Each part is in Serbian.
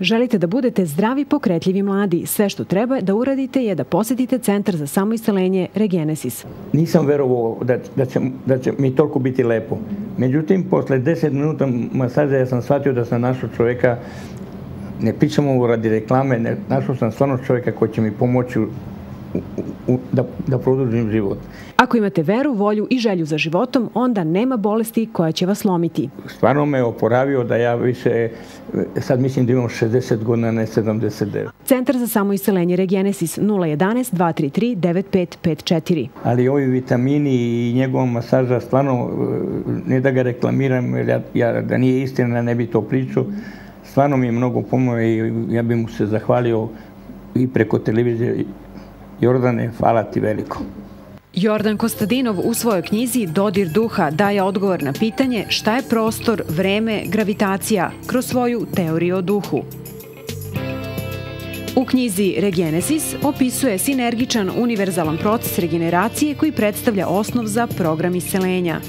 Želite da budete zdravi, pokretljivi mladi. Sve što treba da uradite je da posetite Centar za samoistalenje Regenesis. Nisam verovao da, da, će, da će mi toliko biti lepo. Međutim, posle 10 minuta masaža ja sam shvatio da sam našao čoveka, ne pričamo ovo radi reklame, ne, našao sam stvarno čoveka koji će mi pomoći u, u, da, da produžim život. Ako imate veru, volju i želju za životom, onda nema bolesti koja će vas lomiti. Stvarno me oporavio da ja više, sad mislim da imam 60 godina, ne 79. Centar za samoiselenje Regenesis 011 233 9554. Ali ovi vitamini i njegova masaža, stvarno, ne da ga reklamiram, jer ja, ja da nije istina, ne bi to pričao, stvarno mi je mnogo pomoje i ja bih mu se zahvalio i preko televizije. Jordane, hvala ti veliko. Jordan Kostadinov u svojoj knjizi Dodir duha daje odgovor na pitanje šta je prostor, vreme, gravitacija kroz svoju teoriju o duhu. U knjizi Regenesis opisuje sinergičan univerzalan proces regeneracije koji predstavlja osnov za program iscelenja.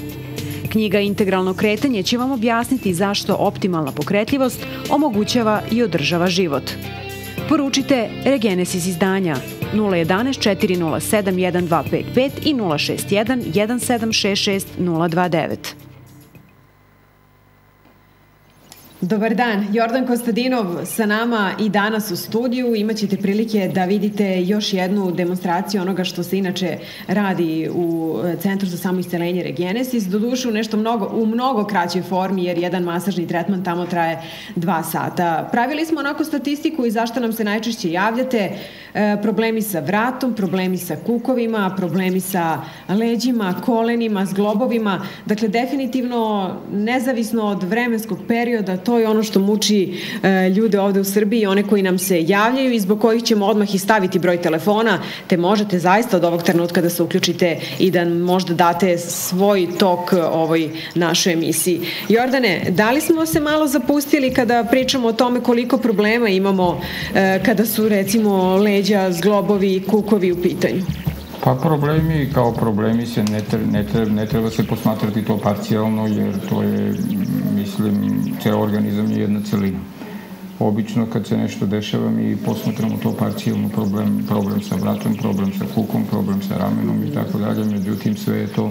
Knjiga Integralno kretanje će vam objasniti zašto optimalna pokretljivost omogućava i održava život. Poručite Regenesis izdanja 011 407 1255 i 061 1766 029. Dobar dan, Jordan Kostadinov sa nama i danas u studiju. Imaćete prilike da vidite još jednu demonstraciju onoga što se inače radi u Centru za samoistelenje Regenesis. Doduše u nešto mnogo, u mnogo kraćoj formi jer jedan masažni tretman tamo traje dva sata. Pravili smo onako statistiku i zašto nam se najčešće javljate. E, problemi sa vratom, problemi sa kukovima, problemi sa leđima, kolenima, zglobovima. Dakle, definitivno nezavisno od vremenskog perioda, to je ono što muči e, ljude ovde u Srbiji, one koji nam se javljaju i zbog kojih ćemo odmah i staviti broj telefona, te možete zaista od ovog trenutka da se uključite i da možda date svoj tok ovoj našoj emisiji. Jordane, da li smo se malo zapustili kada pričamo o tome koliko problema imamo e, kada su recimo leđa, zglobovi kukovi u pitanju? Pa problemi kao problemi se ne treba, ne treba, ne treba se posmatrati to parcijalno jer to je, mislim, ceo organizam je jedna celina. Obično kad se nešto dešava mi posmatramo to parcijalno problem, problem sa vratom, problem sa kukom, problem sa ramenom i tako dalje, međutim sve je to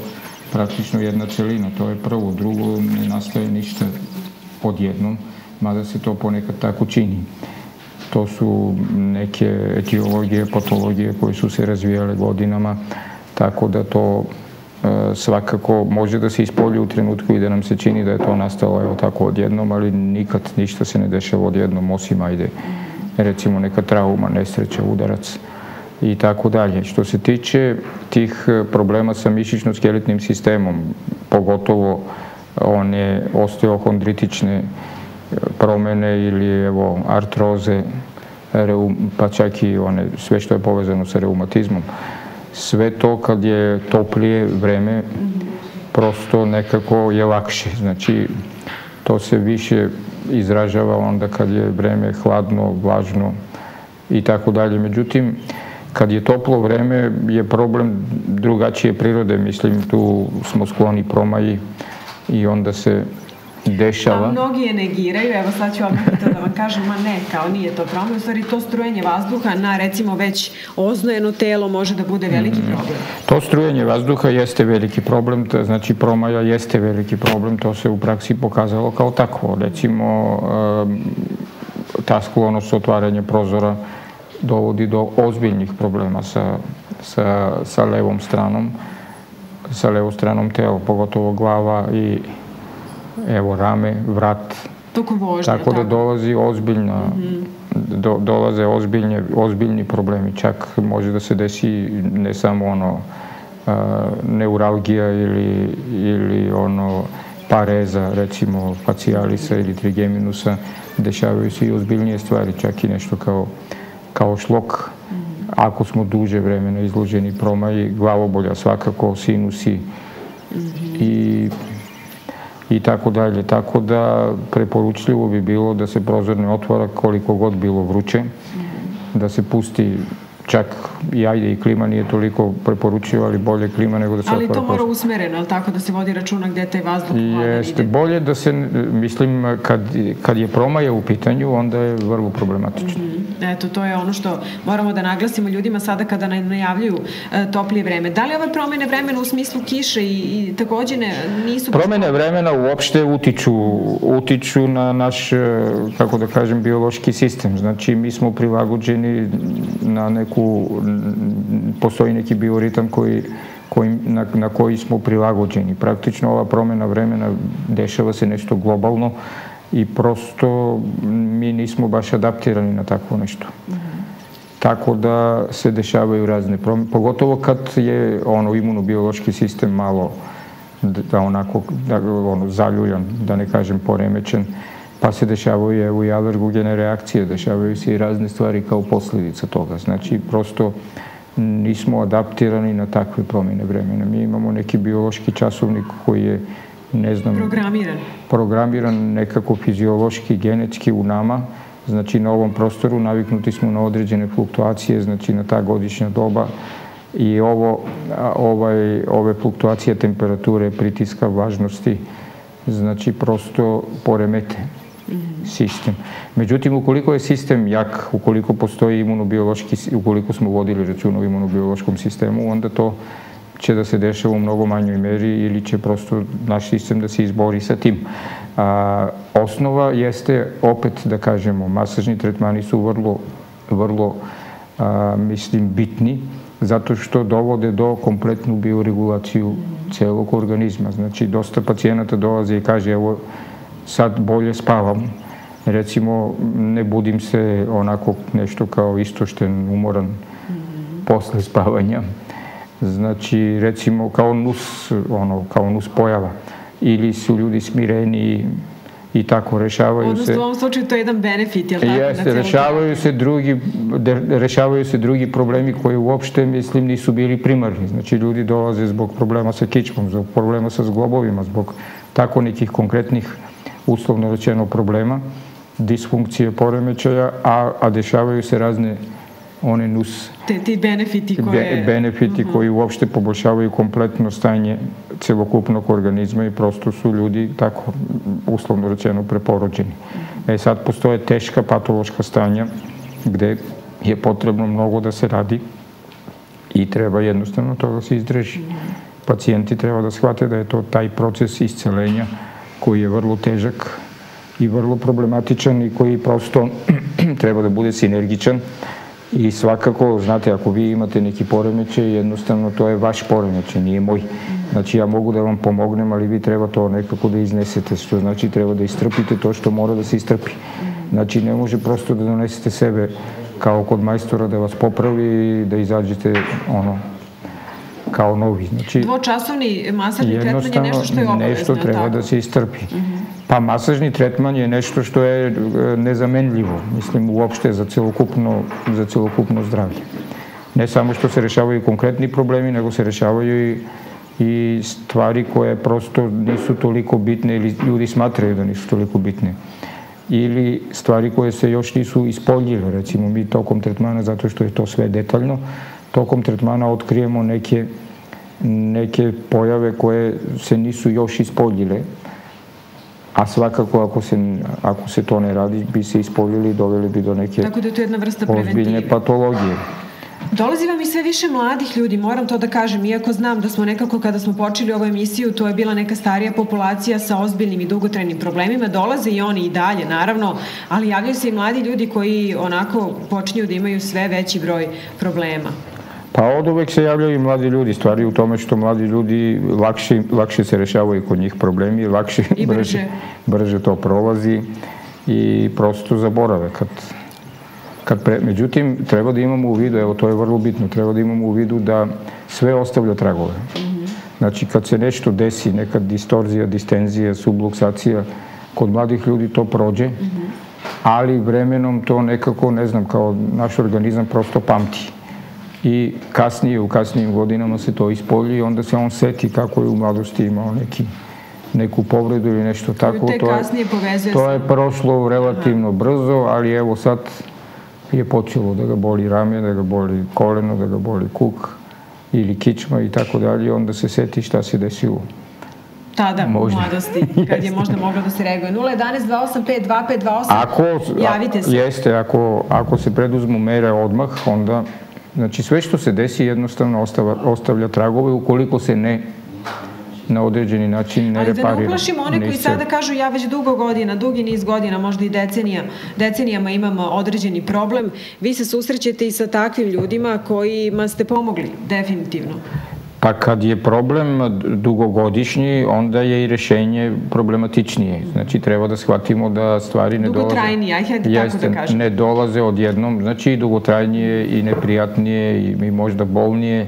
praktično jedna celina, to je prvo. Drugo, ne nastaje ništa odjednom, mada se to ponekad tako čini. To su neke etiologije, patologije koje su se razvijale godinama, tako da to e, svakako može da se ispolje u trenutku i da nam se čini da je to nastalo evo tako odjednom, ali nikad ništa se ne dešava odjednom, osim ajde recimo neka trauma, nesreća, udarac i tako dalje. Što se tiče tih problema sa mišićno-skeletnim sistemom, pogotovo one osteohondritične promene ili evo artroze, reum, pa čak i one, sve što je povezano sa reumatizmom. Sve to kad je toplije vreme, prosto nekako je lakše. Znači, to se više izražava onda kad je vreme hladno, vlažno i tako dalje. Međutim, kad je toplo vreme je problem drugačije prirode. Mislim, tu smo skloni promaji i onda se dešava. A mnogi je negiraju, evo sad ću odmah to da vam kažem, ma ne, kao nije to problem, u stvari to strujenje vazduha na recimo već oznojeno telo može da bude veliki mm. problem. To strujenje vazduha jeste veliki problem, znači promaja jeste veliki problem, to se u praksi pokazalo kao takvo. Recimo, ta sklonost otvaranja prozora dovodi do ozbiljnih problema sa, sa, sa levom stranom, sa levom stranom tela, pogotovo glava i evo rame, vrat. Tokom vožnje, tako da dolazi ozbiljna, mm -hmm. do, dolaze ozbiljne, ozbiljni problemi. Čak može da se desi ne samo ono a, neuralgija ili, ili ono pareza, recimo facialisa ili trigeminusa, dešavaju se i ozbiljnije stvari, čak i nešto kao, kao šlok. Mm -hmm. Ako smo duže vremena izloženi promaji, glavobolja svakako, sinusi mm -hmm. i i tako dalje. Tako da preporučljivo bi bilo da se prozor ne otvara koliko god bilo vruće, da se pusti čak i ajde i klima nije toliko preporučio, ali bolje klima nego da se Ali to mora usmereno, ali tako da se vodi računa gde taj vazduh Jeste, ide? bolje da se, mislim, kad, kad je promaja u pitanju, onda je vrlo problematično. Mm -hmm. Eto, to je ono što moramo da naglasimo ljudima sada kada najavljuju e, toplije vreme. Da li ove promene vremena u smislu kiše i, i takođe ne, nisu... Promene vremena uopšte utiču, utiču na naš, e, kako da kažem, biološki sistem. Znači, mi smo prilagođeni na neku, postoji neki bioritam koji, koji, na, na koji smo prilagođeni. Praktično ova promena vremena dešava se nešto globalno i prosto mi nismo baš adaptirani na takvo nešto. Tako da se dešavaju razne promene, pogotovo kad je ono imunobiološki sistem malo da onako da, ono, zaljuljan, da ne kažem poremećen, pa se dešavaju evo, i alergogene reakcije, dešavaju se i razne stvari kao posljedica toga. Znači, prosto nismo adaptirani na takve promjene vremena. Mi imamo neki biološki časovnik koji je, ne znam... Programiran. Programiran nekako fiziološki, genetski u nama. Znači, na ovom prostoru naviknuti smo na određene fluktuacije, znači na ta godišnja doba i ovo, ovaj, ove fluktuacije temperature, pritiska, važnosti, znači prosto poremete sistem. Međutim, ukoliko je sistem jak, ukoliko postoji imunobiološki, ukoliko smo vodili račun o imunobiološkom sistemu, onda to će da se dešava u mnogo manjoj meri ili će prosto naš sistem da se izbori sa tim. A, osnova jeste, opet da kažemo, masažni tretmani su vrlo, vrlo a, mislim, bitni, zato što dovode do kompletnu bioregulaciju celog organizma. Znači, dosta pacijenata dolaze i kaže, evo, sad bolje spavam. Recimo, ne budim se onako nešto kao istošten, umoran mm -hmm. posle spavanja. Znači, recimo, kao nus, ono, kao nus pojava. Ili su ljudi smireni i tako rešavaju Odnosno, se... u ovom slučaju to je jedan benefit, jel tako? Jeste, rešavaju se, drugi, de, rešavaju se drugi problemi koji uopšte, mislim, nisu bili primarni. Znači, ljudi dolaze zbog problema sa kičmom, zbog problema sa zglobovima, zbog tako nekih konkretnih uslovno rečeno problema, disfunkcije poremećaja, a, a dešavaju se razne one nus... Te, ti benefiti koje... Be, benefiti uh mhm. -huh. koji uopšte poboljšavaju kompletno stanje celokupnog organizma i prosto su ljudi tako uslovno rečeno preporođeni. E sad postoje teška patološka stanja gde je potrebno mnogo da se radi i treba jednostavno to da se izdrži. Pacijenti treba da shvate da je to taj proces iscelenja koji je vrlo težak i vrlo problematičan i koji prosto treba da bude sinergičan i svakako, znate, ako vi imate neki poremećaj, jednostavno to je vaš poremećaj, nije moj. Znači ja mogu da vam pomognem, ali vi treba to nekako da iznesete, što znači treba da istrpite to što mora da se istrpi. Znači ne može prosto da donesete sebe kao kod majstora da vas popravi i da izađete ono kao novi. Znači, Dvočasovni masažni tretman je nešto što je obavezno. Nešto treba da se istrpi. Uh mhm. -huh. Pa masažni tretman je nešto što je e, nezamenljivo, mislim, uopšte za celokupno, za celokupno zdravlje. Ne samo što se rešavaju konkretni problemi, nego se rešavaju i i stvari koje prosto nisu toliko bitne ili ljudi smatraju da nisu toliko bitne ili stvari koje se još nisu ispoljile, recimo mi tokom tretmana, zato što je to sve detaljno, tokom tretmana otkrijemo neke, neke pojave koje se nisu još ispoljile, a svakako ako se, ako se to ne radi, bi se ispoljili i doveli bi do neke Tako da je to jedna vrsta ozbiljne patologije. Dolazi vam i sve više mladih ljudi, moram to da kažem, iako znam da smo nekako kada smo počeli ovu emisiju, to je bila neka starija populacija sa ozbiljnim i dugotrajnim problemima, dolaze i oni i dalje, naravno, ali javljaju se i mladi ljudi koji onako počinju da imaju sve veći broj problema. Pa od uvek se javljaju i mladi ljudi. Stvari u tome što mladi ljudi lakše, lakše se rešavaju kod njih problemi, lakše, I brže. brže, brže to prolazi i prosto zaborave kad Kad pre, međutim, treba da imamo u vidu, evo to je vrlo bitno, treba da imamo u vidu da sve ostavlja tragove. Mm -hmm. Znači, kad se nešto desi, neka distorzija, distenzija, subluksacija, kod mladih ljudi to prođe, mm -hmm. ali vremenom to nekako, ne znam, kao naš organizam prosto pamti. I kasnije, u kasnijim godinama se to ispolji i onda se on seti kako je u mladosti imao neki neku povredu ili nešto tako. To je, to je prošlo relativno brzo, ali evo sad je počelo da ga boli rame, da ga boli koleno, da ga boli kuk ili kičma i tako dalje, onda se seti šta se desilo tada možda. u mladosti, kad je možda moglo da se reaguje. 011 285 2528, ako, javite se. Jeste, ako, ako se preduzmu mere odmah, onda, znači sve što se desi jednostavno ostavlja, ostavlja tragove ukoliko se ne na određeni način ne reparira. Ali da ne uplašimo one koji sada kažu ja već dugo godina, dugi niz godina, možda i decenija, decenijama imamo određeni problem. Vi se susrećete i sa takvim ljudima kojima ste pomogli, definitivno. Pa kad je problem dugogodišnji, onda je i rešenje problematičnije. Znači, treba da shvatimo da stvari ne dolaze... Dugotrajnije, ajde tako da kažem. Ne dolaze odjednom, znači i dugotrajnije i neprijatnije i, i možda bolnije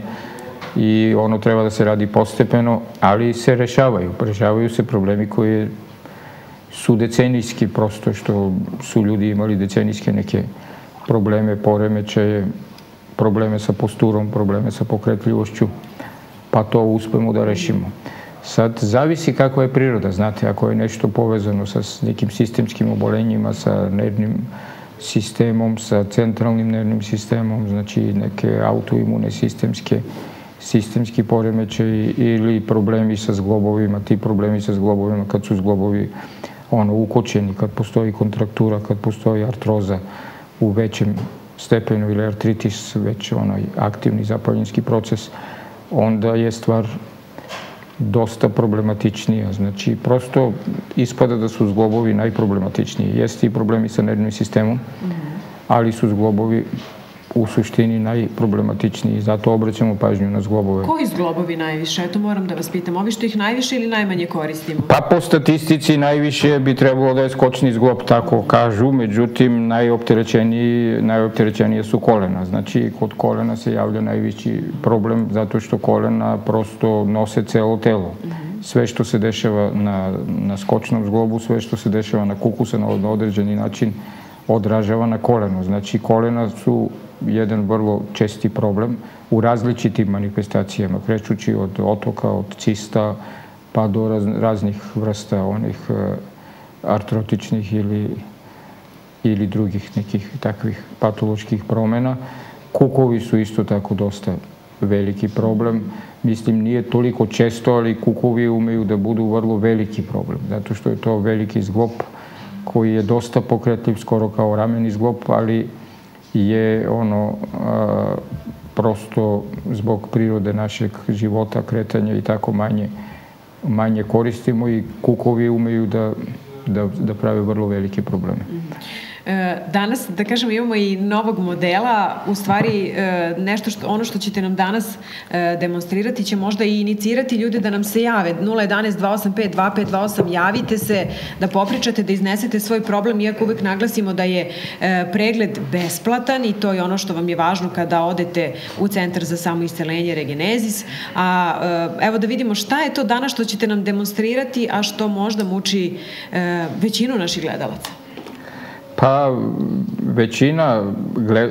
i ono treba da se radi postepeno, ali se rešavaju. Rešavaju se problemi koji su decenijski, prosto što su ljudi imali decenijske neke probleme, poremećaje, probleme sa posturom, probleme sa pokretljivošću pa to uspemo da rešimo. Sad, zavisi kakva je priroda, znate, ako je nešto povezano sa nekim sistemskim obolenjima, sa nervnim sistemom, sa centralnim nervnim sistemom, znači neke autoimune sistemske, sistemski poremećaj ili problemi sa zglobovima, ti problemi sa zglobovima kad su zglobovi ono, ukočeni, kad postoji kontraktura, kad postoji artroza u većem stepenu ili artritis, već onaj aktivni zapaljenski proces, onda je stvar dosta problematičnija. Znači, prosto ispada da su zglobovi najproblematičniji. Jeste i problemi sa nervnim sistemom, mhm. ali su zglobovi u suštini najproblematičniji. Zato obraćamo pažnju na zglobove. Koji zglobovi najviše? Eto moram da vas pitam. Ovi što ih najviše ili najmanje koristimo? Pa po statistici najviše bi trebalo da je skočni zglob, tako kažu. Međutim, najopterećeniji, najopterećenije su kolena. Znači, kod kolena se javlja najveći problem zato što kolena prosto nose celo telo. Mhm. Sve što se dešava na, na skočnom zglobu, sve što se dešava na kukusa na određeni način odražava na koleno. Znači, kolena su jedan vrlo česti problem u različitim manifestacijama, krećući od otoka, od cista, pa do raz, raznih vrsta onih uh, artrotičnih ili, ili drugih nekih takvih patoloških promena. Kukovi su isto tako dosta veliki problem. Mislim, nije toliko često, ali kukovi umeju da budu vrlo veliki problem, zato što je to veliki zglop koji je dosta pokretljiv, skoro kao rameni zglop, ali je ono prosto zbog prirode našeg života, kretanja i tako manje, manje koristimo i kukovi umeju da, da, da prave vrlo velike probleme. E, danas, da kažem, imamo i novog modela, u stvari e, nešto što, ono što ćete nam danas e, demonstrirati će možda i inicirati ljude da nam se jave. 011 285 2528, javite se, da popričate, da iznesete svoj problem, iako uvek naglasimo da je pregled besplatan i to je ono što vam je važno kada odete u Centar za samoiscelenje Regenezis. A evo da vidimo šta je to danas što ćete nam demonstrirati, a što možda muči većinu naših gledalaca. Pa većina,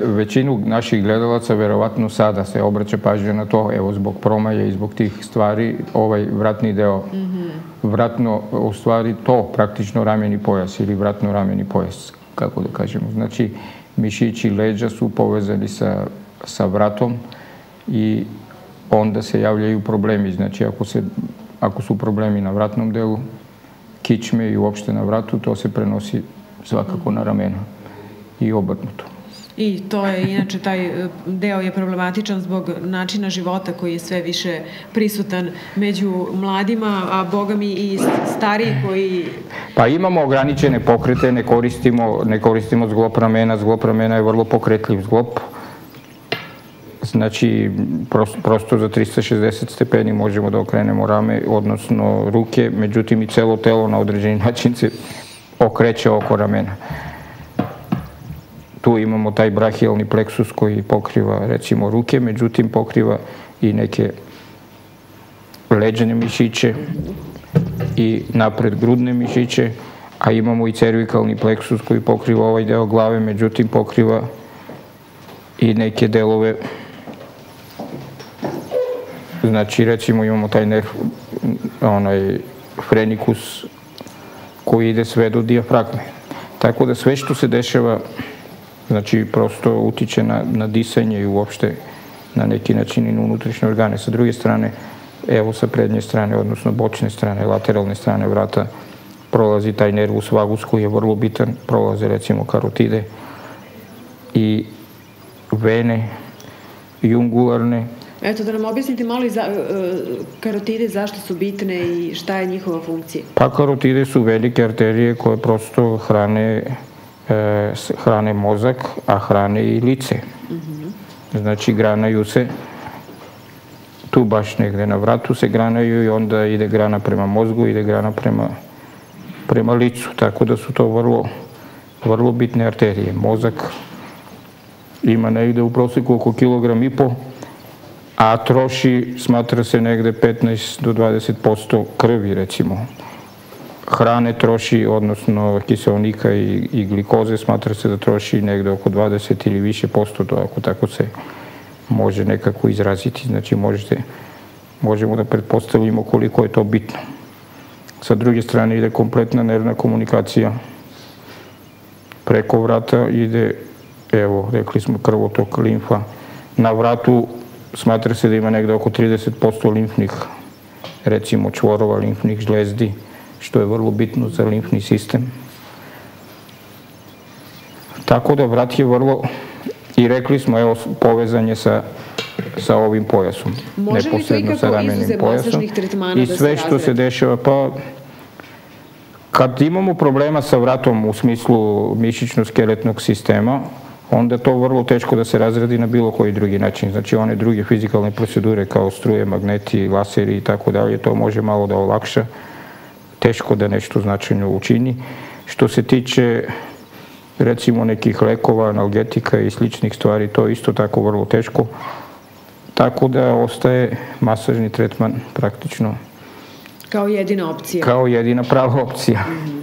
većinu naših gledalaca verovatno sada se obraća pažnja na to, evo zbog promaje i zbog tih stvari, ovaj vratni deo, mm -hmm. vratno, u stvari to praktično rameni pojas ili vratno rameni pojas, kako da kažemo. Znači, mišići leđa su povezani sa, sa vratom i onda se javljaju problemi. Znači, ako, se, ako su problemi na vratnom delu, kičme i uopšte na vratu, to se prenosi svakako na ramena i obrnuto. I to je, inače, taj e, deo je problematičan zbog načina života koji je sve više prisutan među mladima, a boga mi i stariji koji... Pa imamo ograničene pokrete, ne koristimo, ne koristimo zglop ramena, zglop ramena je vrlo pokretljiv zglop. Znači, prosto, prosto za 360 stepeni možemo da okrenemo rame, odnosno ruke, međutim i celo telo na određeni način se okreće oko ramena. Tu imamo taj brahijalni pleksus koji pokriva recimo ruke, međutim pokriva i neke leđene mišiće i napred grudne mišiće, a imamo i cervikalni pleksus koji pokriva ovaj deo glave, međutim pokriva i neke delove znači recimo imamo taj nerv onaj frenikus koji ide sve do dijafragme. Tako da sve što se dešava Znači, prosto utiče na, na disanje i uopšte na neki način i na unutrašnje organe. Sa druge strane, evo sa prednje strane, odnosno bočne strane, lateralne strane vrata, prolazi taj nervus vagus koji je vrlo bitan, prolaze recimo karotide i vene jungularne. Eto, da nam objasnite malo i za, uh, karotide, zašto su bitne i šta je njihova funkcija? Pa karotide su velike arterije koje prosto hrane, e, hrane mozak, a hrane i lice. Mm -hmm. Znači, granaju se tu baš negde na vratu se granaju i onda ide grana prema mozgu, ide grana prema, prema licu. Tako da su to vrlo, vrlo bitne arterije. Mozak ima negde u proseku oko kilogram i po, a troši, smatra se negde 15 do 20% krvi, recimo. Hrane troši, odnosno kiselnika i, i glikoze, smatra se da troši negde oko 20 ili više posto, to ako tako se može nekako izraziti. Znači, možete, možemo da pretpostavimo koliko je to bitno. Sa druge strane ide kompletna nervna komunikacija. Preko vrata ide, evo, rekli smo krvotok, limfa. Na vratu smatra se da ima negde oko 30% limfnih, recimo čvorova, limfnih žlezdi, što je vrlo bitno za limfni sistem. Tako da vrat je vrlo i rekli smo, evo, povezanje sa sa ovim pojasom. Može ikako izuzev masažnih tretmana I da sve što se dešava, pa kad imamo problema sa vratom u smislu mišićno-skeletnog sistema, onda to vrlo teško da se razradi na bilo koji drugi način. Znači one druge fizikalne procedure kao struje, magneti, laseri i tako dalje, to može malo da olakša, teško da nešto značajno učini. Što se tiče recimo nekih lekova, analgetika i sličnih stvari, to je isto tako vrlo teško. Tako da ostaje masažni tretman praktično Kao jedina opcija. Kao jedina prava opcija. Mm -hmm.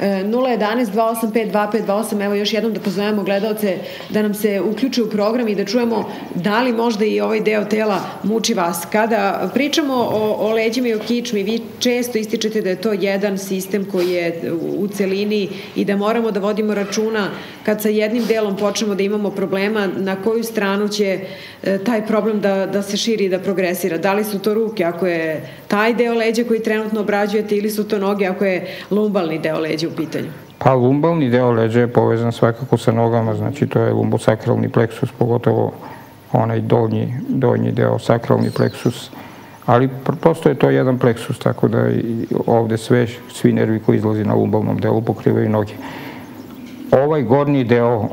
011 285 2528, evo još jednom da pozovemo gledalce da nam se uključe u program i da čujemo da li možda i ovaj deo tela muči vas. Kada pričamo o, o leđima i o kičmi, vi često ističete da je to jedan sistem koji je u celini i da moramo da vodimo računa kad sa jednim delom počnemo da imamo problema, na koju stranu će e, taj problem da, da se širi i da progresira. Da li su to ruke, ako je taj deo leđa koji trenutno obrađujete ili su to noge ako je lumbalni deo leđa u pitanju? Pa lumbalni deo leđa je povezan svakako sa nogama, znači to je lumbosakralni pleksus, pogotovo onaj donji, donji deo, sakralni pleksus, ali prosto je to jedan pleksus, tako da ovde sve, svi nervi koji izlazi na lumbalnom delu pokrivaju noge. Ovaj gornji deo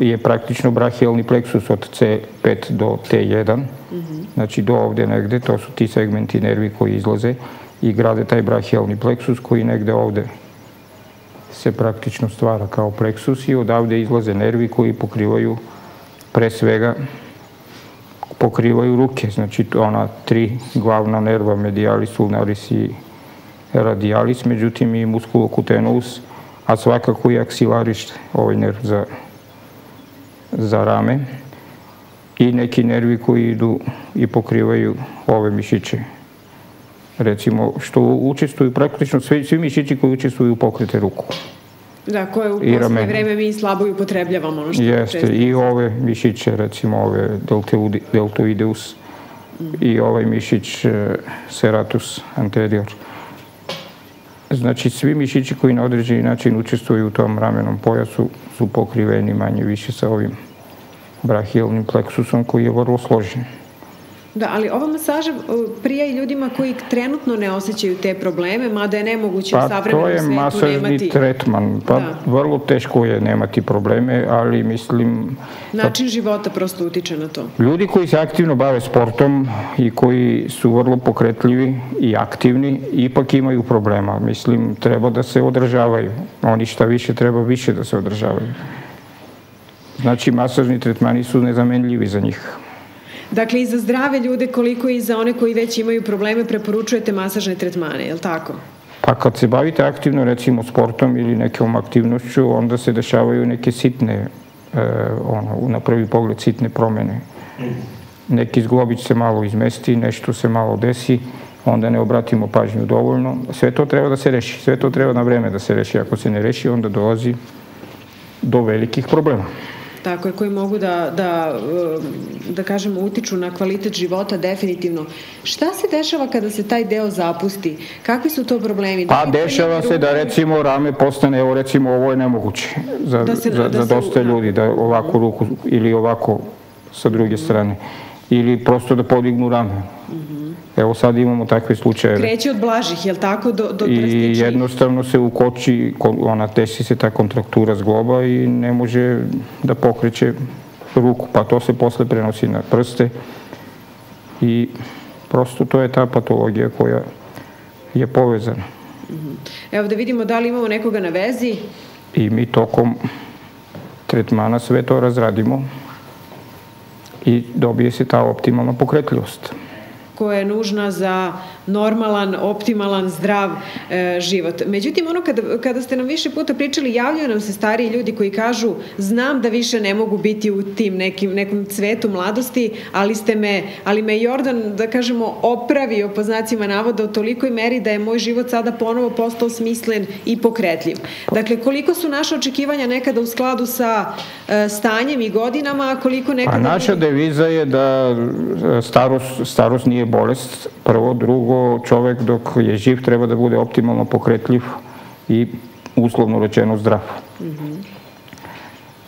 je praktično brahijalni pleksus od C5 do T1, mm -hmm. znači do ovde negde, to su ti segmenti nervi koji izlaze i grade taj brahijalni pleksus koji negde ovde se praktično stvara kao pleksus i odavde izlaze nervi koji pokrivaju pre svega pokrivaju ruke, znači ona tri glavna nerva medialis, ulnaris i radialis, međutim i musculocutaneus, a svakako i axillaris, ovaj nerv za, za rame. I neki nervi koji idu i pokrivaju ove mišiće recimo, što učestvuju praktično svi, svi mišići koji učestvuju u pokrete ruku. Da, koje u poslednje vreme mi slabo i upotrebljavamo. Ono što Jeste, i ove mišiće, recimo ove deltoideus mm. i ovaj mišić e, serratus anterior. Znači, svi mišići koji na određeni način učestvuju u tom ramenom pojasu su pokriveni manje više sa ovim brahijalnim pleksusom koji je vrlo složen. Da, ali ova masaža prija i ljudima koji trenutno ne osjećaju te probleme, mada je nemoguće pa, u savremenom svetu nemati... Pa to je masažni tretman, pa da. vrlo teško je nemati probleme, ali mislim... Način da... života prosto utiče na to. Ljudi koji se aktivno bave sportom i koji su vrlo pokretljivi i aktivni, ipak imaju problema. Mislim, treba da se održavaju. Oni šta više treba više da se održavaju. Znači, masažni tretmani su nezamenljivi za njih. Dakle, i za zdrave ljude, koliko i za one koji već imaju probleme, preporučujete masažne tretmane, je li tako? Pa kad se bavite aktivno, recimo, sportom ili nekom aktivnošću, onda se dešavaju neke sitne, e, ono, na prvi pogled sitne promene. Neki zglobić se malo izmesti, nešto se malo desi, onda ne obratimo pažnju dovoljno. Sve to treba da se reši, sve to treba na vreme da se reši. Ako se ne reši, onda dolazi do velikih problema. Tako je, koji mogu da, da, da kažemo, utiču na kvalitet života definitivno. Šta se dešava kada se taj deo zapusti? Kakvi su to problemi? Pa da dešava se da recimo rame postane, evo recimo ovo je nemoguće za, da se, za, da za dosta se, ljudi, da ovako ruku ili ovako sa druge strane. Ili prosto da podignu rame. Mm -hmm. Evo sad imamo takve slučajeve. Kreće od blažih, je li tako, do, do I jednostavno se ukoči, ona desi se ta kontraktura zgloba i ne može da pokreće ruku, pa to se posle prenosi na prste i prosto to je ta patologija koja je povezana. Mhm. Evo da vidimo da li imamo nekoga na vezi. I mi tokom tretmana sve to razradimo i dobije se ta optimalna pokretljivost koja je nužna za normalan, optimalan, zdrav e, život. Međutim, ono kada, kada ste nam više puta pričali, javljaju nam se stariji ljudi koji kažu znam da više ne mogu biti u tim nekim, nekom cvetu mladosti, ali, ste me, ali me Jordan, da kažemo, opravio po znacima navoda u tolikoj meri da je moj život sada ponovo postao smislen i pokretljiv. Dakle, koliko su naše očekivanja nekada u skladu sa e, stanjem i godinama, a koliko nekada... A naša deviza je da e, starost, starost nije bolest, prvo, drugo, čovek dok je živ treba da bude optimalno pokretljiv i uslovno rečeno zdrav. Mm -hmm.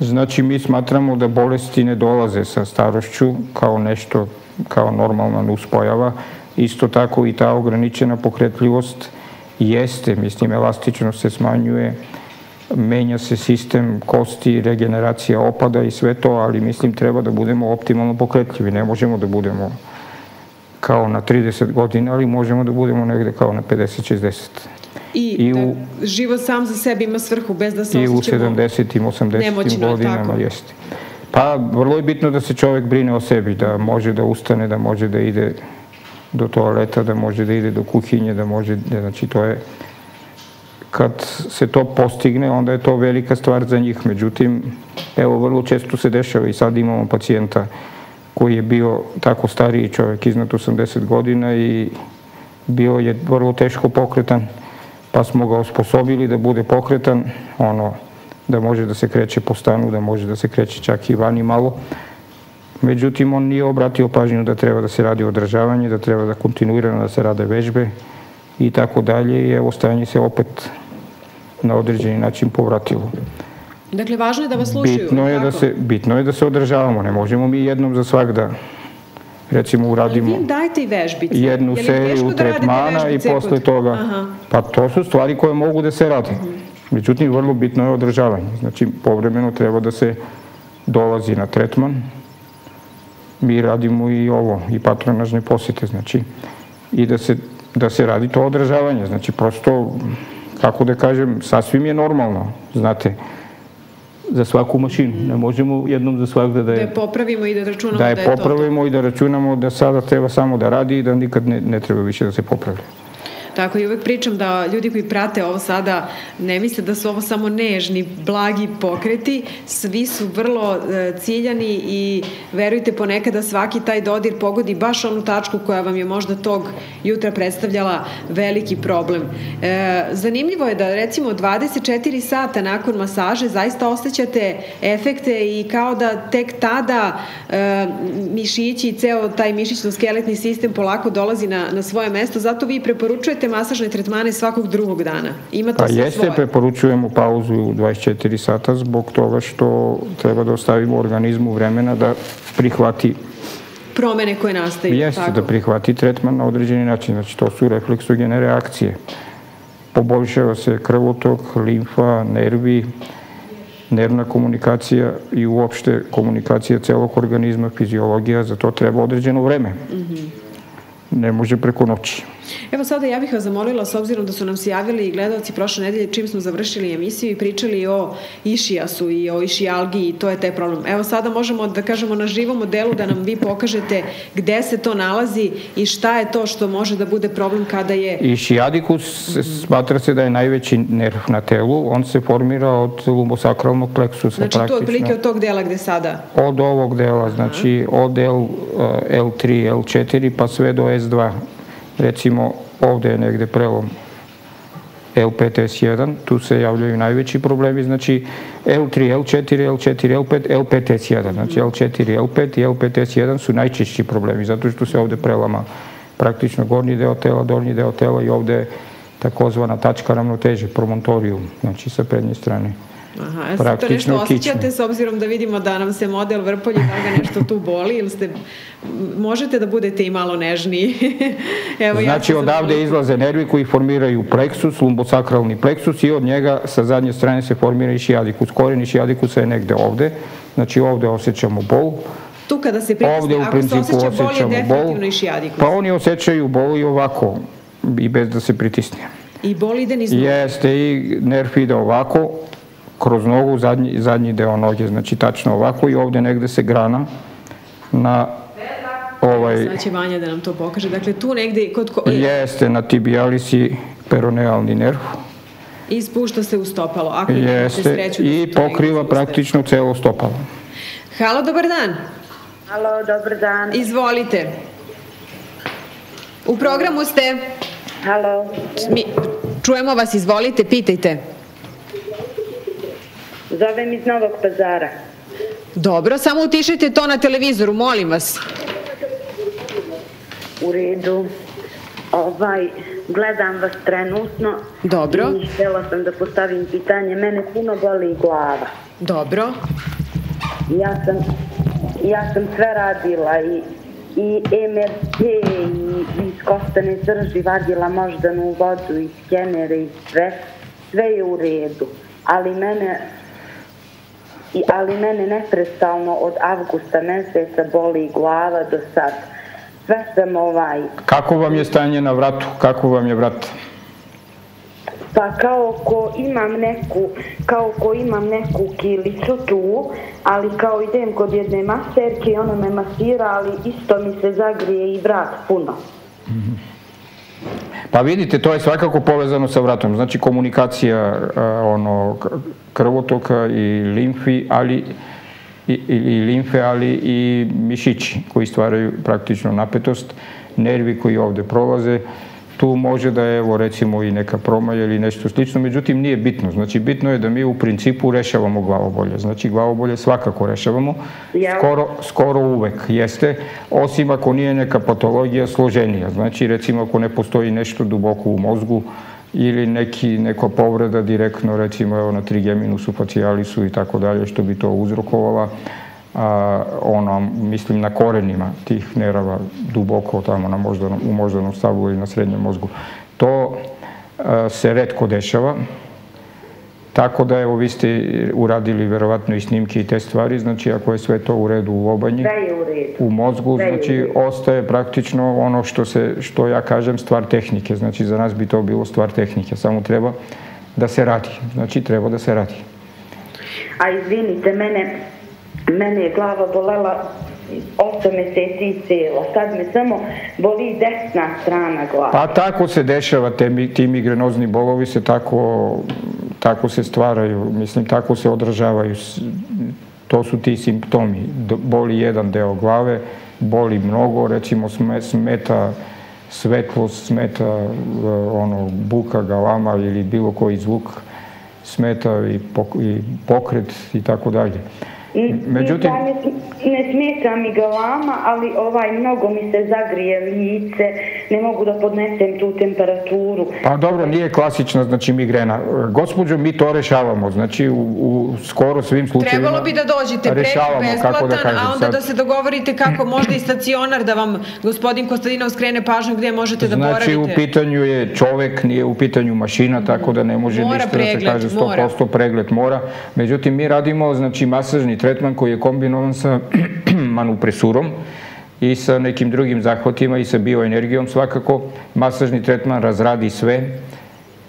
Znači, mi smatramo da bolesti ne dolaze sa starošću kao nešto, kao normalna nuspojava. Isto tako i ta ograničena pokretljivost jeste, mislim, elastičnost se smanjuje, menja se sistem kosti, regeneracija opada i sve to, ali mislim treba da budemo optimalno pokretljivi. Ne možemo da budemo kao na 30 godina, ali možemo da budemo negde kao na 50-60. I, I da u, život sam za sebe ima svrhu, bez da se osjećamo... I u 70. 80. godinama tako. jeste. Pa, vrlo je bitno da se čovek brine o sebi, da može da ustane, da može da ide do toaleta, da može da ide do kuhinje, da može, da, znači to je kad se to postigne, onda je to velika stvar za njih. Međutim, evo, vrlo često se dešava i sad imamo pacijenta koji je bio tako stariji čovjek iznad 80 godina i bio je vrlo teško pokretan, pa smo ga osposobili da bude pokretan, ono, da može da se kreće po stanu, da može da se kreće čak i vani malo. Međutim, on nije obratio pažnju da treba da se radi održavanje, da treba da kontinuirano da se rade vežbe i tako dalje i evo stanje se opet na određeni način povratilo. Dakle, važno je da vas slušaju. Bitno je, da se, bitno je da se održavamo. Ne možemo mi jednom za svak da recimo uradimo Ali dajte i vežbice. jednu seriju da tretmana i posle kod... toga. Aha. Pa to su stvari koje mogu da se rade. Uh mhm. -huh. Međutim, vrlo bitno je održavanje. Znači, povremeno treba da se dolazi na tretman. Mi radimo i ovo, i patronažne posete, znači, i da se, da se radi to održavanje. Znači, prosto, kako da kažem, sasvim je normalno, znate, za svaku mašinu. Ne možemo jednom za svak da, je... Da je popravimo i da računamo da je, da je popravimo to. i da računamo da sada treba samo da radi i da nikad ne, ne treba više da se popravlja. Tako i uvek pričam da ljudi koji prate ovo sada ne misle da su ovo samo nežni, blagi pokreti, svi su vrlo e, ciljani i verujte ponekada svaki taj dodir pogodi baš onu tačku koja vam je možda tog jutra predstavljala veliki problem. E, zanimljivo je da recimo 24 sata nakon masaže zaista osjećate efekte i kao da tek tada e, mišići i ceo taj mišićno-skeletni sistem polako dolazi na, na svoje mesto, zato vi preporučujete masažne tretmane svakog drugog dana. Ima to pa jeste, svoje. preporučujemo pauzu u 24 sata zbog toga što treba da ostavimo organizmu vremena da prihvati promene koje nastaju. Jeste, tako. da prihvati tretman na određeni način. Znači, to su refleksogene reakcije. Poboljšava se krvotok, limfa, nervi, nervna komunikacija i uopšte komunikacija celog organizma, fiziologija, za to treba određeno vreme. Mm -hmm. Ne može preko noći. Evo sada ja bih vas zamolila, s obzirom da su nam se javili gledalci prošle nedelje čim smo završili emisiju i pričali o išijasu i o išijalgiji i to je taj problem. Evo sada možemo da kažemo na živom modelu da nam vi pokažete gde se to nalazi i šta je to što može da bude problem kada je... Išijadikus smatra se da je najveći nerv na telu, on se formira od lumbosakralnog pleksusa znači, praktično. Znači to otprilike od tog dela gde sada? Od ovog dela, znači od L, L3, L4 pa sve do S2 recimo ovde je negde prelom L5S1, tu se javljaju najveći problemi, znači L3, L4, L4, L5, L5S1, znači L4, L5 i L5S1 su najčešći problemi, zato što se ovde prelama praktično gornji deo tela, donji deo tela i ovde takozvana tačka ravnoteže, promontorijum, znači sa prednje strane. Aha, jeste to nešto osjećate s obzirom da vidimo da nam se model vrpolji, da ga nešto tu boli ili ste, možete da budete i malo nežniji? Evo, znači ja odavde izlaze nervi koji formiraju pleksus, lumbosakralni pleksus i od njega sa zadnje strane se formira išijadikus. Koren išijadikusa je negde ovde, znači ovde osjećamo bol, Tu kada se pritisne, ovde u ako se osjeća bol je definitivno išijadikus. Pa oni osjećaju bol i ovako, i bez da se pritisne. I bol ide niz? Jeste, i nerv ide ovako, kroz nogu, zadnji, zadnji deo noge, znači tačno ovako i ovde negde se grana na ovaj... Znači Vanja da nam to pokaže. Dakle, tu negde kod... Ko... Jeste, na tibialisi peronealni nerv. I spušta se u stopalo. Ako Jeste, sreću da i pokriva praktično celo stopalo. Halo, dobar dan. Halo, dobar dan. Izvolite. U programu ste. Halo. Mi, čujemo vas, izvolite, pitajte. Zovem iz Novog pazara. Dobro, samo utišajte to na televizoru, molim vas. U redu. Ovaj, gledam vas trenutno. Dobro. I htjela sam da postavim pitanje. Mene puno boli glava. Dobro. Ja sam, ja sam sve radila i i MRT i iz kostane srži vadila moždanu vodu i skenere i sve, sve je u redu. Ali mene I, ali mene neprestalno od avgusta meseca boli glava do sad. Sve sam ovaj... Kako vam je stanje na vratu? Kako vam je vrat? Pa kao ko imam neku, kao ko imam neku kilicu tu, ali kao idem kod jedne maserke i ona me masira, ali isto mi se zagrije i vrat puno. Mm -hmm. Pa vidite, to je svakako povezano sa vratom. Znači komunikacija ono, krvotoka i limfi, ali i, i limfe, ali i mišići koji stvaraju praktično napetost, nervi koji ovde prolaze, tu može da je, evo, recimo i neka promaja ili nešto slično, međutim nije bitno. Znači, bitno je da mi u principu rešavamo glavobolje. Znači, glavobolje svakako rešavamo, skoro, skoro uvek jeste, osim ako nije neka patologija složenija. Znači, recimo, ako ne postoji nešto duboko u mozgu, ili neki, neka povreda direktno, recimo, evo, na trigeminusu facialisu i tako dalje, što bi to uzrokovala, a, ono, mislim na korenima tih nerava duboko tamo na moždanom, u moždanom stavu ili na srednjem mozgu. To a, se redko dešava, Tako da, evo, vi ste uradili verovatno i snimke i te stvari, znači ako je sve to u redu u lobanji, u, redu. u mozgu, sve znači ostaje praktično ono što, se, što ja kažem stvar tehnike, znači za nas bi to bilo stvar tehnike, samo treba da se radi, znači treba da se radi. A izvinite, mene Mene je glava bolela 8 meseci i cela. Sad me samo boli desna strana glava. Pa tako se dešava, te, ti migrenozni bolovi se tako, tako se stvaraju, mislim, tako se odražavaju. To su ti simptomi. Boli jedan deo glave, boli mnogo, recimo smeta svetlost, smeta ono, buka, galama ili bilo koji zvuk, smeta i pokret i tako dalje. Međutim... Ne, smeta mi galama, ali ovaj, mnogo mi se zagrije lice, ne mogu da podnesem tu temperaturu. Pa dobro, nije klasična, znači migrena. Gospodžo, mi to rešavamo, znači u, u skoro svim slučajevima Trebalo bi da dođete preko besplatan, da kažem, a onda sad. da se dogovorite kako možda i stacionar da vam gospodin Kostadinov skrene pažnju gde možete znači, da boravite. Znači u pitanju je čovek, nije u pitanju mašina, tako da ne može mora ništa pregled, da se kaže 100% mora. pregled mora. Međutim, mi radimo znači masažni tretman koji je kombinovan sa manupresurom i sa nekim drugim zahvatima i sa bioenergijom svakako. Masažni tretman razradi sve,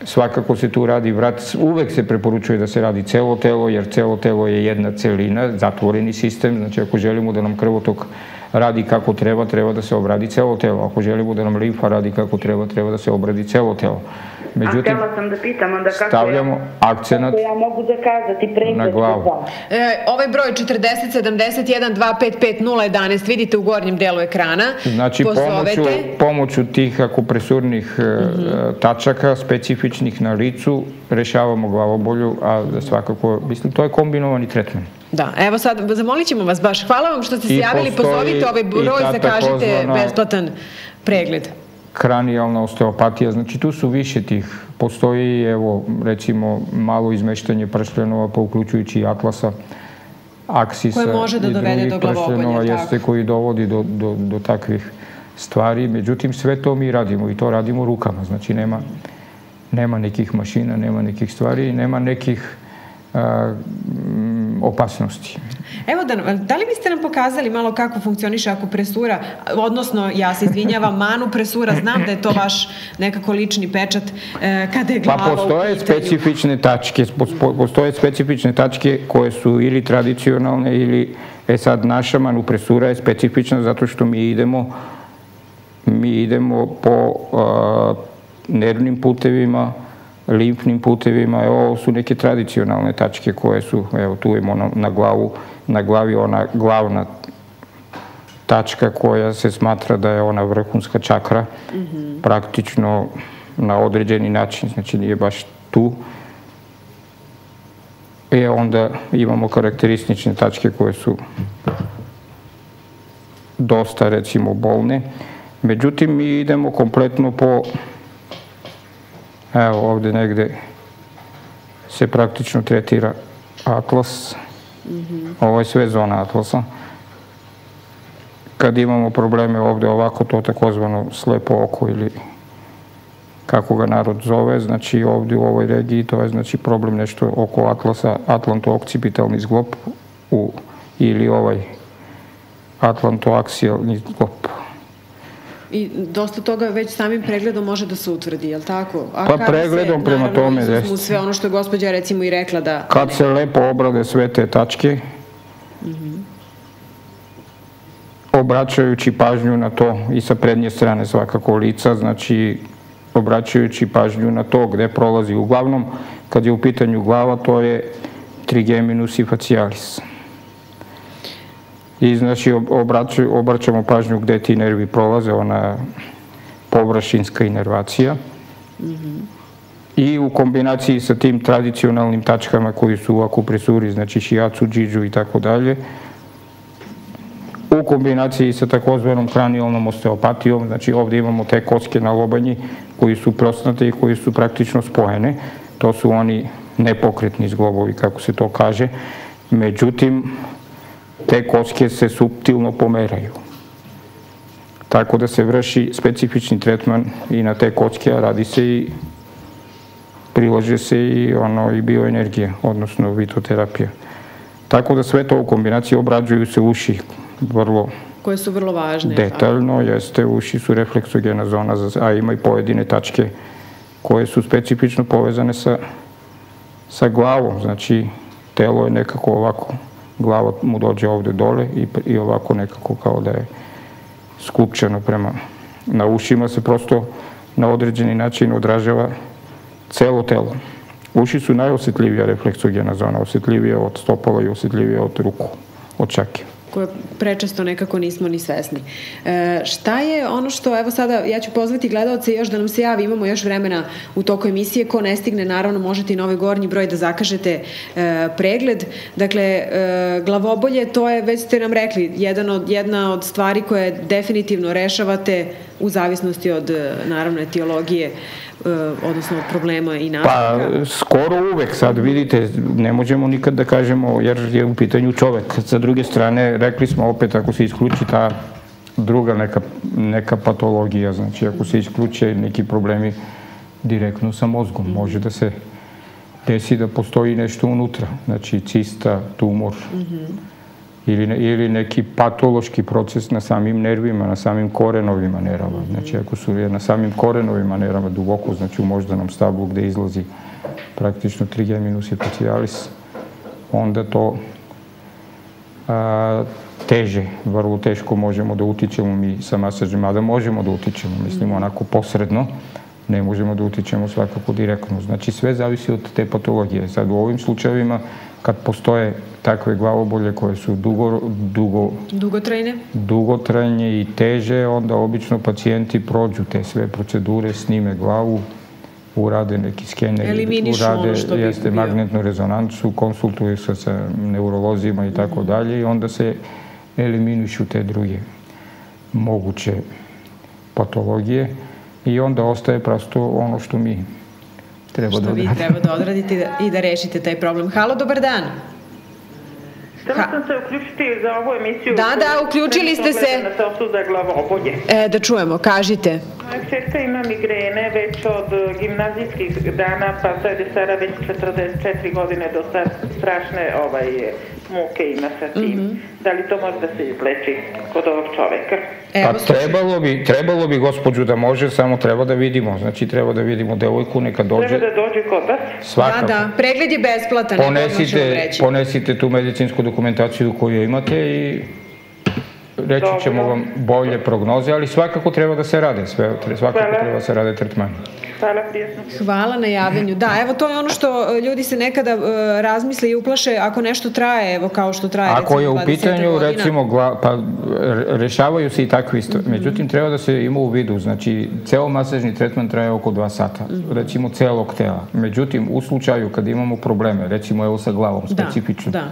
svakako se tu radi vrat, uvek se preporučuje da se radi celo telo, jer celo telo je jedna celina, zatvoreni sistem, znači ako želimo da nam krvotok radi kako treba, treba da se obradi celo telo. Ako želimo da nam limfa radi kako treba, treba da se obradi celo telo. Međutim, A htjela sam da pitam onda kako stavljamo ja, akcenat kako ja mogu zakazati pregled na glavu. E, ovaj broj 40 71 255 011 vidite u gornjem delu ekrana. Znači pomoću, pomoću tih akupresurnih mm -hmm. tačaka specifičnih na licu rešavamo glavobolju, a svakako, mislim, to je kombinovani tretman. Da, evo sad, zamolit ćemo vas baš. Hvala vam što ste se javili, pozovite ovaj broj, zakažite besplatan pregled kranijalna osteopatija, znači tu su više tih, postoji evo recimo malo izmeštanje pršljenova pa uključujući i atlasa, aksisa koje može da i dovede do jeste koji dovodi do, do, do takvih stvari, međutim sve to mi radimo i to radimo rukama, znači nema, nema nekih mašina, nema nekih stvari, nema nekih a, opasnosti. Evo, da, da li biste nam pokazali malo kako funkcioniše akupresura, odnosno, ja se izvinjavam, manu presura, znam da je to vaš nekako lični pečat e, kada je pa glava pa postoje specifične tačke, postoje specifične tačke koje su ili tradicionalne ili, e sad, naša manupresura je specifična zato što mi idemo mi idemo po a, nervnim putevima, limfnim putevima, evo, ovo su neke tradicionalne tačke koje su, evo, tu imamo na, na glavu, na glavi ona glavna tačka koja se smatra da je ona vrhunska čakra, mm -hmm. praktično na određeni način, znači nije baš tu. E onda imamo karakteristične tačke koje su dosta recimo bolne. Međutim, mi idemo kompletno po evo ovde negde se praktično tretira atlas. Mm -hmm. Ovo je sve zona atlasa. Kad imamo probleme ovde ovako, to takozvano slepo oko ili kako ga narod zove, znači ovde u ovoj regiji, to je znači problem nešto oko atlasa, atlanto-okcipitalni zglob u, ili ovaj atlantoaksijalni zglob. I dosta toga već samim pregledom može da se utvrdi, je li tako? A pa pregledom se, prema tome, jeste. sve ono što je gospođa recimo i rekla da... Kad ne. se lepo obrade sve te tačke, mm -hmm. obraćajući pažnju na to i sa prednje strane svakako lica, znači obraćajući pažnju na to gde prolazi. Uglavnom, kad je u pitanju glava, to je trigeminus i facialis. I znači obraću, obraćamo pažnju gde ti nervi prolaze, ona površinska inervacija. Mm -hmm. I u kombinaciji sa tim tradicionalnim tačkama koji su u akupresuri, znači šijacu, džiđu i tako dalje, u kombinaciji sa takozvanom kranijalnom osteopatijom, znači ovde imamo te koske na lobanji koji su prosnate i koji su praktično spojene. To su oni nepokretni zglobovi, kako se to kaže. Međutim, te koske se suptilno pomeraju. Tako da se vrši specifični tretman i na te kocke, a radi se i prilože se i ono i bioenergija, odnosno vitoterapija. Tako da sve to u kombinaciji obrađuju se uši vrlo koje su vrlo važne. Detaljno, tako. jeste, uši su refleksogena zona, a ima i pojedine tačke koje su specifično povezane sa, sa glavom, znači telo je nekako ovako glava mu dođe ovde dole i, i ovako nekako kao da je skupčeno prema na ušima se prosto na određeni način odražava celo telo. Uši su najosetljivija refleksogena zona, osetljivija od stopala i osetljivija od ruku, od čake koje prečesto nekako nismo ni svesni. E, šta je ono što, evo sada, ja ću pozvati gledalce još da nam se javi, imamo još vremena u toku emisije, ko ne stigne, naravno možete i na ovaj gornji broj da zakažete e, pregled. Dakle, e, glavobolje, to je, već ste nam rekli, jedan od, jedna od stvari koje definitivno rešavate u zavisnosti od, naravno, etiologije E, odnosno od problema i nastavka? Pa, skoro uvek, sad vidite, ne možemo nikad da kažemo, jer je u pitanju čovek. Sa druge strane, rekli smo opet, ako se isključi ta druga neka, neka patologija, znači ako se isključe neki problemi direktno sa mozgom, može da se desi da postoji nešto unutra, znači cista, tumor, mm -hmm ili, ili neki patološki proces na samim nervima, na samim korenovima nerava. Znači, ako su na samim korenovima nerava duboko, znači u moždanom stablu gde izlazi praktično trigeminus i facialis, onda to a, teže, vrlo teško možemo da utičemo mi sa masažem, mada možemo da utičemo, mislim onako posredno, ne možemo da utičemo svakako direktno. Znači sve zavisi od te patologije. Sad u ovim slučajevima kad postoje takve glavobolje koje su dugo, dugo, dugotrajne. dugotrajne i teže, onda obično pacijenti prođu te sve procedure, snime glavu, urade neki skener, urade jeste bio. magnetnu rezonancu, konsultuju se sa neurolozima i tako mhm. dalje i onda se eliminišu te druge moguće patologije i onda ostaje prosto ono što mi treba što da vi treba da odradite i da rešite taj problem. Halo, dobar dan. Htela sam se uključiti za ovu emisiju. Da, da, uključili ste se. Osuda glavobolje. E, da čujemo, kažite. Moja čerka ima migrene već od gimnazijskih dana, pa sad je Sara već 44 godine do sad strašne ovaj, muke ima sa tim. Mm -hmm. Da li to može da se izleči kod ovog čoveka? Evo, pa trebalo bi, trebalo bi gospođu da može, samo treba da vidimo. Znači treba da vidimo devojku, neka dođe. Treba da dođe kod vas? Svakako. Da, da, pregled je besplatan. Ponesite, ponesite tu medicinsku dokumentaciju koju imate i reći Dobro. ćemo vam bolje prognoze, ali svakako treba da se rade, sve, svakako Hvala. treba da se rade tretmani. Hvala, prijatno. Hvala na javljanju. Da, evo to je ono što e, ljudi se nekada uh, razmisle i uplaše ako nešto traje, evo kao što traje Ako recimo, je u pitanju, godina. recimo, gla, pa rešavaju se i takvi isto. Mm -hmm. Međutim, treba da se ima u vidu, znači, ceo masažni tretman traje oko dva sata, mm -hmm. recimo celog tela. Međutim, u slučaju kad imamo probleme, recimo evo sa glavom da, specifično, da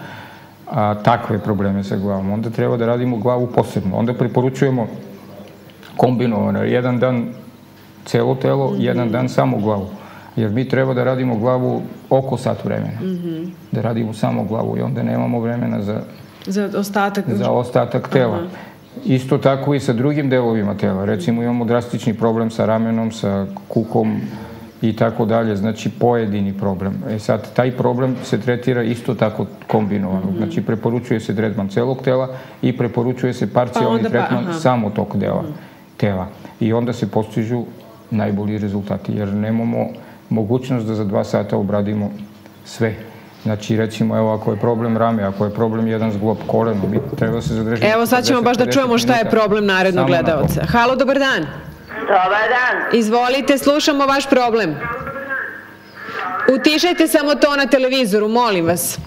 a, takve probleme sa glavom. Onda treba da radimo glavu posebno. Onda preporučujemo kombinovano. Jedan dan celo telo, mm -hmm. jedan dan samo glavu. Jer mi treba da radimo glavu oko sat vremena. Mm -hmm. Da radimo samo glavu i onda nemamo vremena za, za ostatak, za ostatak tela. Aha. Isto tako i sa drugim delovima tela. Recimo imamo drastični problem sa ramenom, sa kukom, i tako dalje, znači pojedini problem. E sad, taj problem se tretira isto tako kombinovano. Mm -hmm. Znači, preporučuje se tretman celog tela i preporučuje se parcijalni pa tretman pa, samo tog dela, mm -hmm. tela. I onda se postižu najbolji rezultati, jer nemamo mogućnost da za dva sata obradimo sve. Znači, recimo, evo, ako je problem rame, ako je problem jedan zglob kolena, mi treba se zadržati... Evo, sad ćemo baš da čujemo šta je problem narednog gledalca. Halo, dobar dan. Dobar dan. Izvolite, slušamo vaš problem. Utišajte samo to na televizoru, molim vas.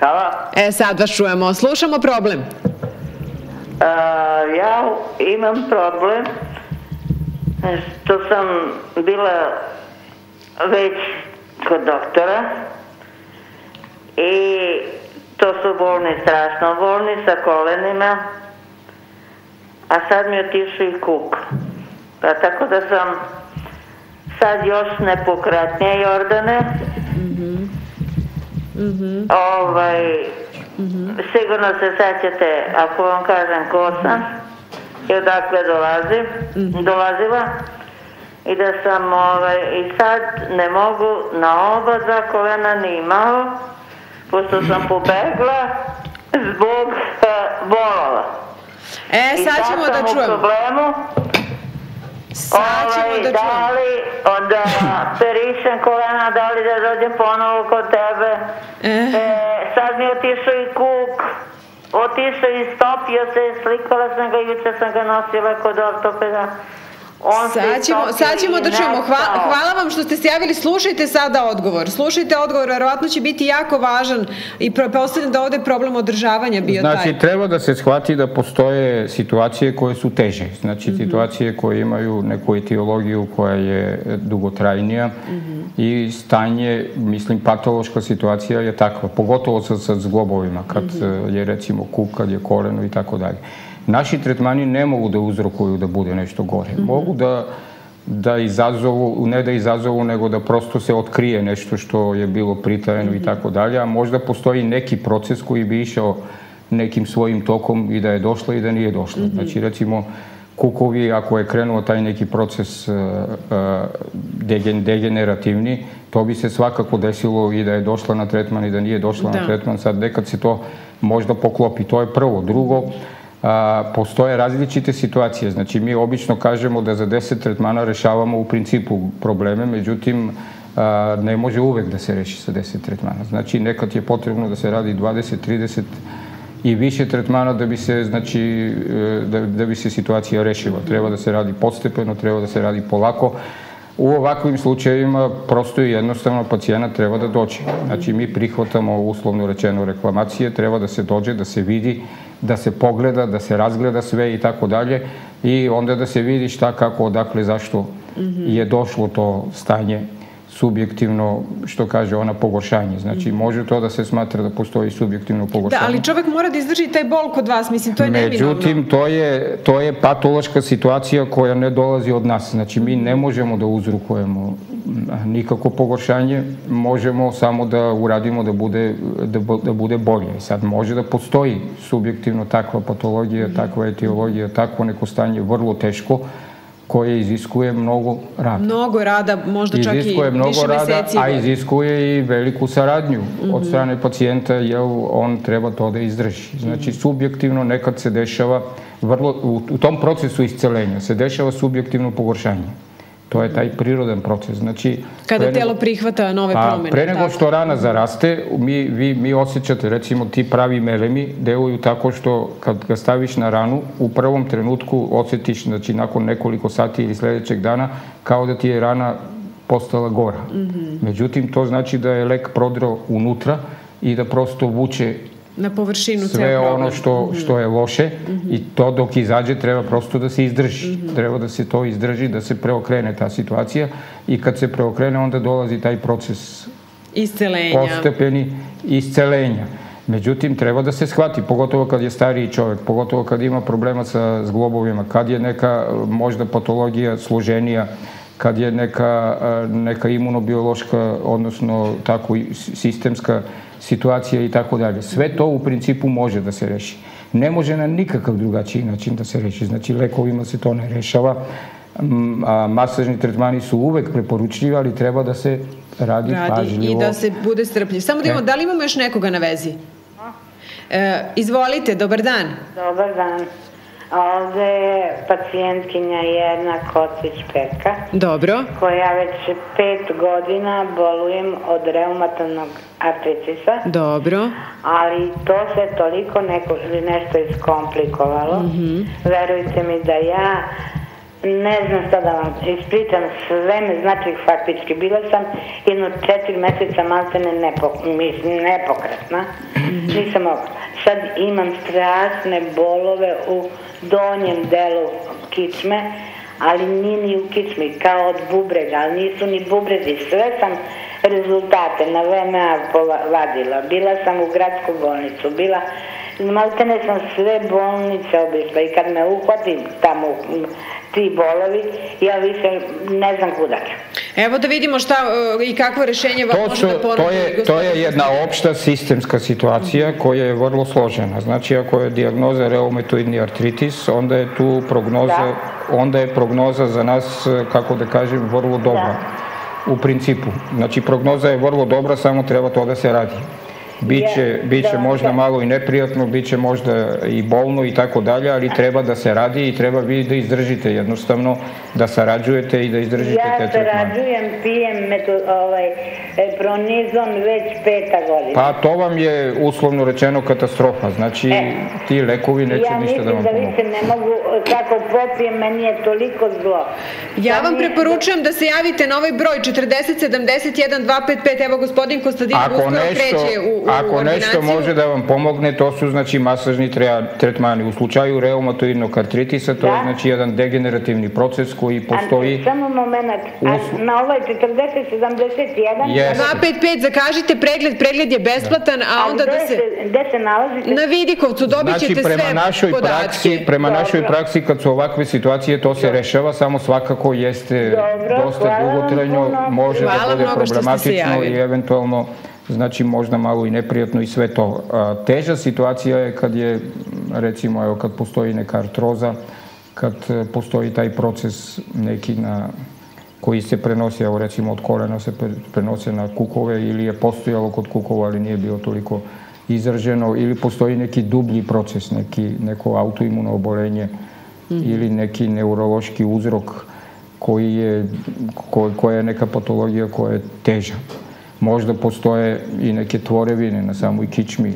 Halo? E, sad vas čujemo. Slušamo problem. Uh, ja imam problem što sam bila već kod doktora i to su bolni, strašno bolni sa kolenima a sad mi otišao i kuk. Pa tako da sam sad još nepokratnije Jordane. Mm -hmm. Mm. Ovaj, mm -hmm. sigurno se sećate, ako vam kažem ko sam i odakle dolazim, mm -hmm. dolazila i da sam ovaj, i sad ne mogu na oba dva kolena ni imao, pošto sam pobegla zbog uh, bolova. E, sad ćemo da čujemo. problemu. Sad ćemo da čujemo. Da li onda perišem kolena, da li da dođem ponovo kod tebe. E. e sad mi otišao i kuk. Otišao i stopio se, slikala sam ga, juče sam ga nosila kod ortopeda. On sad ćemo, sad ćemo da čujemo. Hvala, hvala vam što ste se javili. Slušajte sada odgovor. Slušajte odgovor, verovatno će biti jako važan i postavljam da ovde problem održavanja bio znači, taj. Znači, treba da se shvati da postoje situacije koje su teže. Znači, mm -hmm. situacije koje imaju neku etiologiju koja je dugotrajnija mm -hmm. i stanje, mislim, patološka situacija je takva. Pogotovo sa, sa zglobovima, kad mm -hmm. je recimo kuk, kad je koleno i tako dalje naši tretmani ne mogu da uzrokuju da bude nešto gore. Mm -hmm. Mogu da da izazovu, ne da izazovu, nego da prosto se otkrije nešto što je bilo pritajeno mm -hmm. i tako dalje, a možda postoji neki proces koji bi išao nekim svojim tokom i da je došla i da nije došla. Mm -hmm. Znači, recimo, kukovi, ako je krenuo taj neki proces uh, uh, degen, degenerativni, to bi se svakako desilo i da je došla na tretman i da nije došla da. na tretman. Sad, nekad se to možda poklopi. To je prvo. Drugo, a, postoje različite situacije. Znači, mi obično kažemo da za 10 tretmana rešavamo u principu probleme, međutim, ne može uvek da se reši sa 10 tretmana. Znači, nekad je potrebno da se radi 20, 30 i više tretmana da bi se, znači, e, da, da bi se situacija rešila. Treba da se radi postepeno, treba da se radi polako. U ovakvim slučajevima prosto i jednostavno pacijena treba da dođe. Znači mi prihvatamo uslovno rečeno reklamacije, treba da se dođe, da se vidi, da se pogleda, da se razgleda sve i tako dalje i onda da se vidi šta, kako, odakle, zašto je došlo to stanje subjektivno, što kaže ona, pogoršanje. Znači, može to da se smatra da postoji subjektivno pogoršanje. Da, ali čovek mora da izdrži taj bol kod vas, mislim, to je neminovno. Međutim, to je, to je patološka situacija koja ne dolazi od nas. Znači, mi ne možemo da uzrukujemo nikako pogoršanje, možemo samo da uradimo da bude, da, da bude bolje. Sad, može da postoji subjektivno takva patologija, takva etiologija, takvo neko stanje vrlo teško, koje iziskuje mnogo rada. Mnogo rada, možda čak i mnogo više rada, meseci. a iziskuje i veliku saradnju mm -hmm. od strane pacijenta, jer on treba to da izdrži. Znači, subjektivno nekad se dešava, vrlo, u, u tom procesu iscelenja se dešava subjektivno pogoršanje. To je taj prirodan proces. Znači, Kada nego, telo prihvata nove pa, promene. Pre nego što rana zaraste, mi, vi, mi osjećate, recimo ti pravi melemi deluju tako što kad ga staviš na ranu, u prvom trenutku osjetiš, znači nakon nekoliko sati ili sledećeg dana, kao da ti je rana postala gora. Mm -hmm. Međutim, to znači da je lek prodrao unutra i da prosto vuče na površinu sve ono što, što je loše mm -hmm. i to dok izađe treba prosto da se izdrži. Mm -hmm. Treba da se to izdrži, da se preokrene ta situacija i kad se preokrene onda dolazi taj proces iscelenja. postepeni iscelenja. Međutim, treba da se shvati, pogotovo kad je stariji čovek, pogotovo kad ima problema sa zglobovima, kad je neka možda patologija složenija, kad je neka, neka imunobiološka, odnosno tako sistemska situacija i tako dalje. Sve to u principu može da se reši. Ne može na nikakav drugačiji način da se reši. Znači, lekovima se to ne rešava. A masažni tretmani su uvek preporučljivi, ali treba da se radi, radi pažljivo. I da se bude strpljiv. Samo da imamo, da li imamo još nekoga na vezi? E, izvolite, dobar dan. Dobar dan. Ovde je pacijentkinja jedna Kocić Peka. Dobro. Koja već pet godina bolujem od reumatornog artritisa. Dobro. Ali to se toliko neko, nešto iskomplikovalo. Mm -hmm. Verujte mi da ja ne znam šta da vam ispričam, sve me znači faktički. Bila sam jedno četiri meseca maltene nepok, mislim, nepokretna. -hmm. Nisam mogla. Sad imam strašne bolove u donjem delu kičme, ali nije ni u kičmi, kao od bubrega, ali nisu ni bubrezi. Sve sam rezultate na VMA vadila. Bila sam u gradsku bolnicu, bila maltene sam sve bolnice obišla i kad me uhvatim tamo ti bolovi, ja više ne znam kuda ću. Evo da vidimo šta i kakvo rešenje vam može da ponudi. To je, to je jedna opšta sistemska situacija koja je vrlo složena. Znači, ako je diagnoza reumetoidni artritis, onda je tu prognoza, da. onda je prognoza za nas, kako da kažem, vrlo dobra. Da. U principu. Znači, prognoza je vrlo dobra, samo treba to da se radi. Biće, biće da, možda da. malo i neprijatno, biće možda i bolno i tako dalje, ali treba da se radi i treba vi da izdržite jednostavno, da sarađujete i da izdržite ja te tretmane. Ja sarađujem, pijem meto, ovaj, pronizon već peta godina. Pa to vam je uslovno rečeno katastrofa, znači e, ti lekovi neće ja ništa da vam pomogu. Ja mislim da više ne mogu, kako popijem, meni je toliko zlo. Ja vam preporučujem da se javite na ovaj broj 40 71 255, evo gospodin Kostadin uskoro kreće u, u Ako nešto može da vam pomogne, to su znači masažni tretmani. U slučaju reumatoidnog artritisa, to da? je znači jedan degenerativni proces koji postoji... A, samo moment, a, na ovaj 40-71... Yes. 255, zakažite pregled, pregled je besplatan, a, a onda da se... Gde se nalazite? Na Vidikovcu, dobit znači, ćete prema sve našoj podatke. Praksi, prema Dobro. našoj praksi, kad su ovakve situacije, to se rešava, samo svakako jeste Dobro, dosta dugotrajno, može da hvala da bude problematično i eventualno znači možda malo i neprijatno i sve to. Teža situacija je kad je, recimo, evo, kad postoji neka artroza, kad e, postoji taj proces neki na koji se prenosi, evo recimo od kolena se prenose na kukove ili je postojalo kod kukova, ali nije bilo toliko izraženo, ili postoji neki dublji proces, neki, neko autoimuno obolenje mm ili neki neurološki uzrok koji je, ko, koja je neka patologija koja je teža. Možda postoje i neke tvorevine na samoj kičmi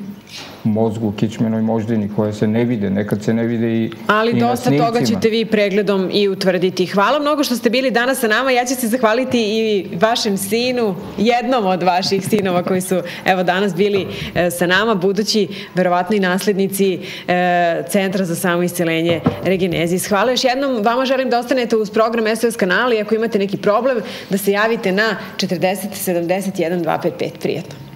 mozgu, kičmenoj moždini koje se ne vide, nekad se ne vide i Ali i dosta na toga ćete vi pregledom i utvrditi. Hvala mnogo što ste bili danas sa nama. Ja ću se zahvaliti i vašem sinu, jednom od vaših sinova koji su evo danas bili e, sa nama, budući verovatno i naslednici e, Centra za samoiscelenje Regenezis. Hvala još jednom. Vama želim da ostanete uz program SOS kanali. Ako imate neki problem, da se javite na 40 71 255. Prijetno.